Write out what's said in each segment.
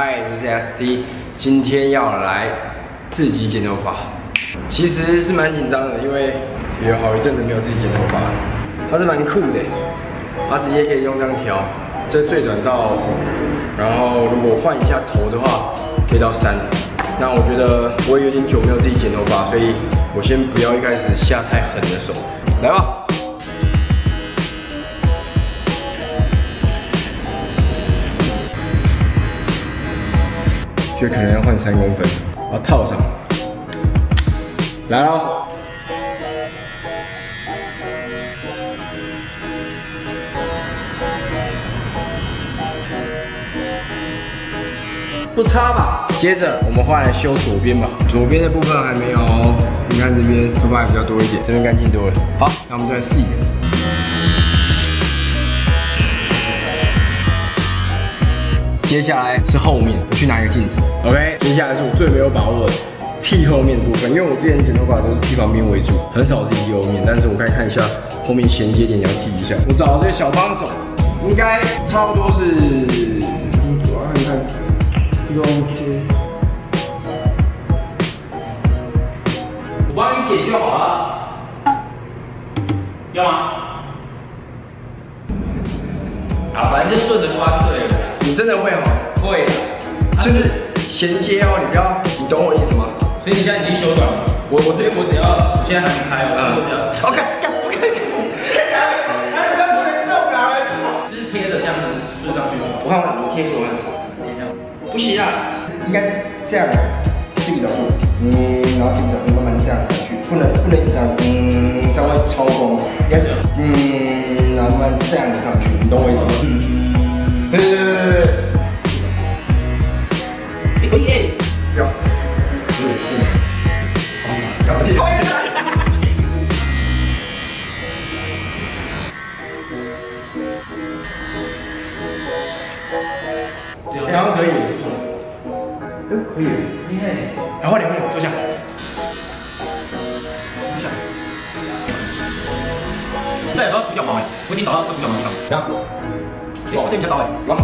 嗨，这是 SD，今天要来自己剪头发，其实是蛮紧张的，因为有好一阵子没有自己剪头发，它是蛮酷的，它直接可以用这样调，这最短到，然后如果换一下头的话，可以到三。那我觉得我也有点久没有自己剪头发，所以我先不要一开始下太狠的手，来吧。就可能要换三公分，要套上，来喽！不差吧？接着我们换来修左边吧，左边的部分还没有，你看这边头发还比较多一点，这边干净多了。好，那我们再来试一个。接下来是后面，我去拿一个镜子。OK，接下来是我最没有把握的剃后面的部分，因为我之前剪头发都是剃旁边为主，很少是剃后面。但是我可以看一下后面衔接点要剃一下。我找这个小帮手，应该差不多是，我看看，这个 OK。我帮你剪就好了，要吗？啊，反正就顺着刮真的会吗？会，就是衔接哦，你不要，你懂我意思吗？所以你现在已经修短了。我我这边我只要，我现在还没开哦，我只要。OK，干，OK，还还不能动啊，还是？就是贴着这样子顺上去。我看看，你贴手看。不行啊，应该是这样，这个角度。嗯，然后这个慢慢这样上去，不能不能这样，嗯，这样会超光。应该。嗯，然后慢慢这样子上去，你懂我意思吗？嗯。哎哎，不要。嗯嗯。搞定。好像可以。哎，可以。厉害。然后两位坐下。坐下。这时候除角毛哎，我已经找到我除角毛的地方。这样。哦，这比较高哎。往。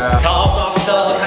Top of the